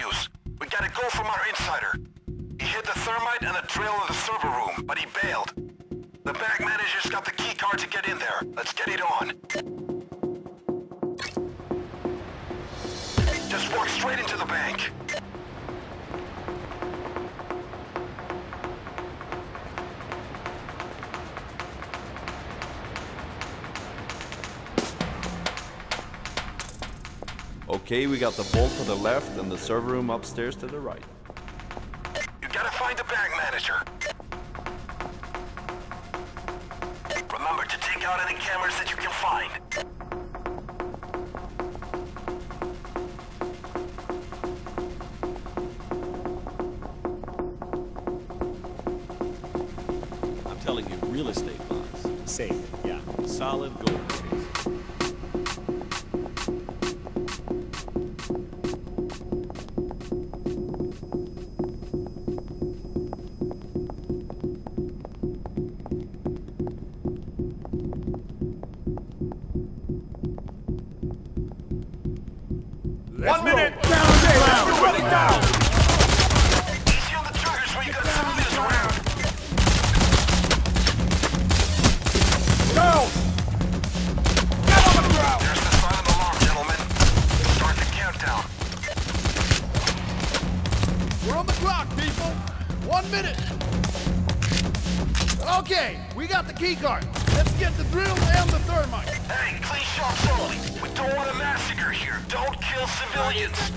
News. We got a call from our insider. He hid the thermite and the drill in the server room, but he bailed. The bank manager's got the key card to get in there. Okay, we got the vault to the left and the server room upstairs to the right. You gotta find the bag manager. Remember to take out any cameras that you can find. I'm telling you, real estate bonds. Safe, yeah. Solid gold. One minute! Down, down! Everybody down! Easy on the triggers when you got civilians around. Down! Get on the ground! There's the silent alarm, gentlemen. Start the countdown. We're on the clock, people. One minute. Okay, we got the key card. Let's get the drill and the thermite. Hey, clean shots only. We don't want a massacre here. Don't kill civilians.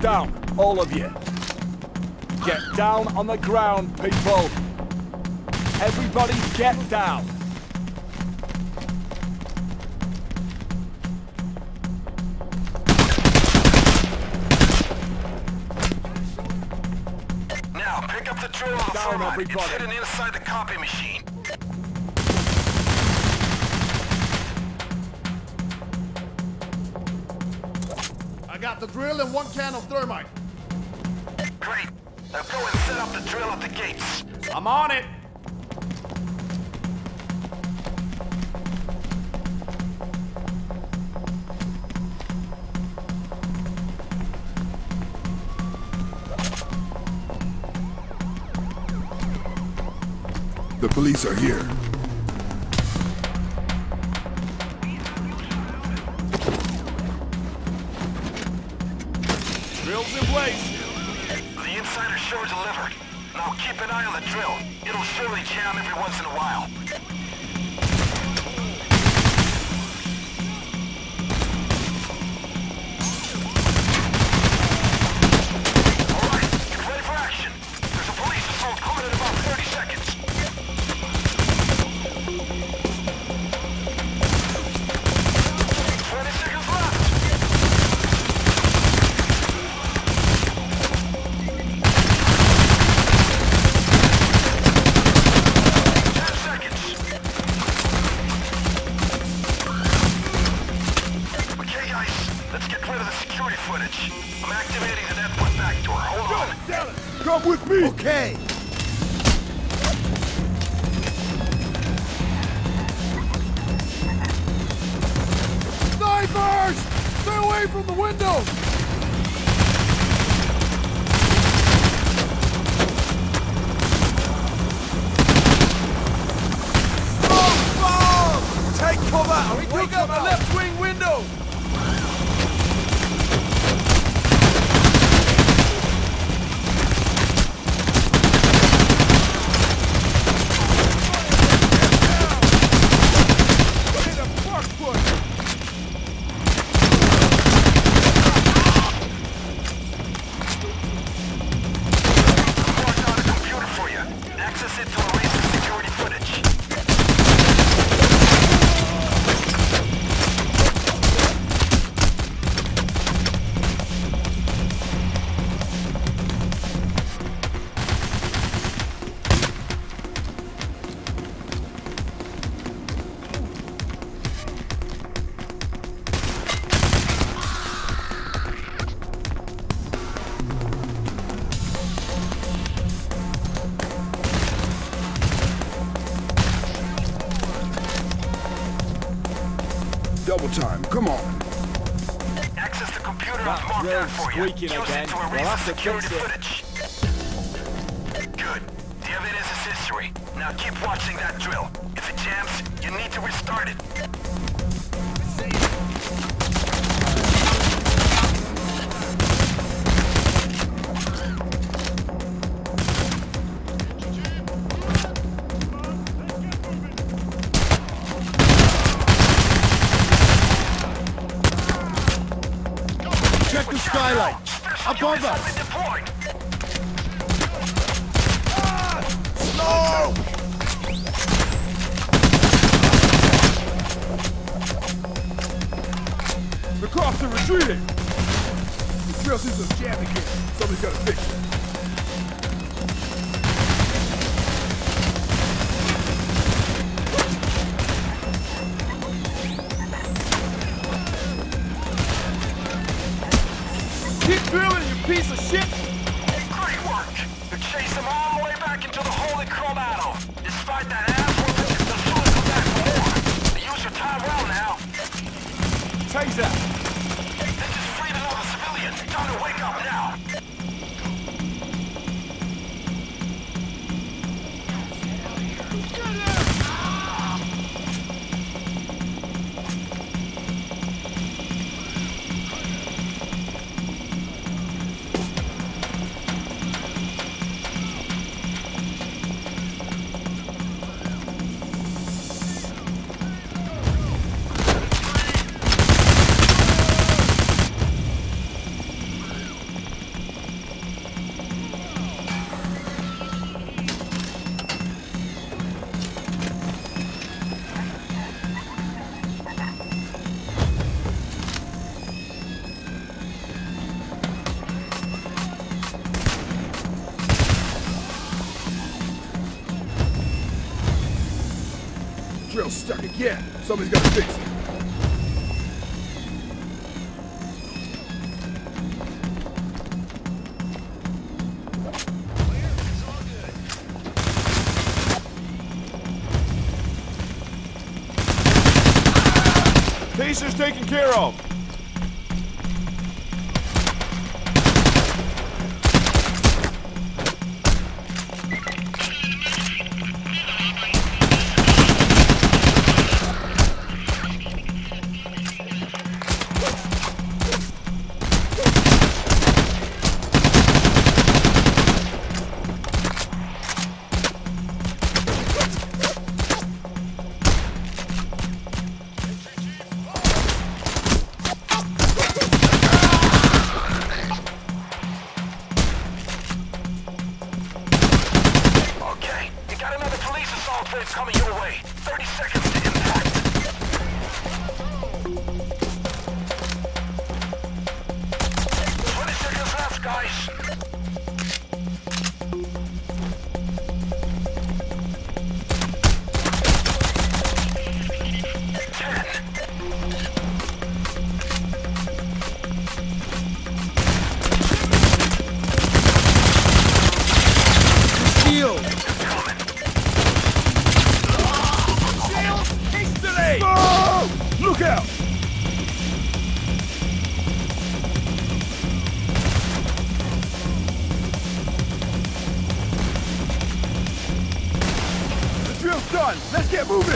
Down, all of you. Get down on the ground, people. Everybody get down. Now, pick up the drill of the Down, thermite. It's hidden inside the copy machine. I got the drill and one can of thermite. Great. Now go and set up the drill at the gates. I'm on it. Police are here. Drill's in place. The insider sure delivered. Now keep an eye on the drill. It'll surely jam every once in a while. Come with me! Okay. Snipers! Stay away from the windows! Take cover. We took out Access it to time, come on. Access the computer That I've marked out for you. squeaking Use again. it to We'll erase have the to security footage. Good. The evidence is history. Now keep watching that drill. Retreating! The drill system's jammed again. Somebody's gotta fix it. Keep drilling, you piece of shit. Again. Somebody's gotta fix it. Piece is taken care of. Done. Let's get moving.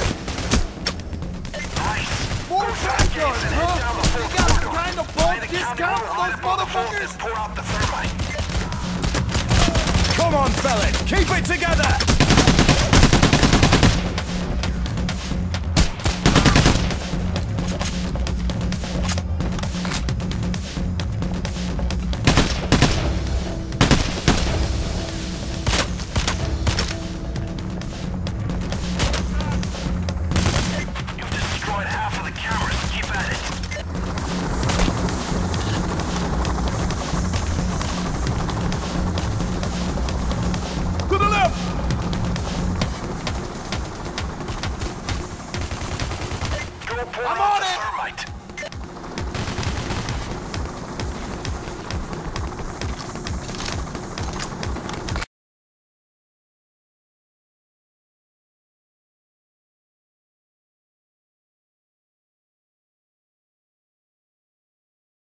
Nice. More shotguns, huh? the fourth got corridor. kind of bulk discount those up on the vault, motherfuckers? pour out the thermite. Come on, fellas, keep it together!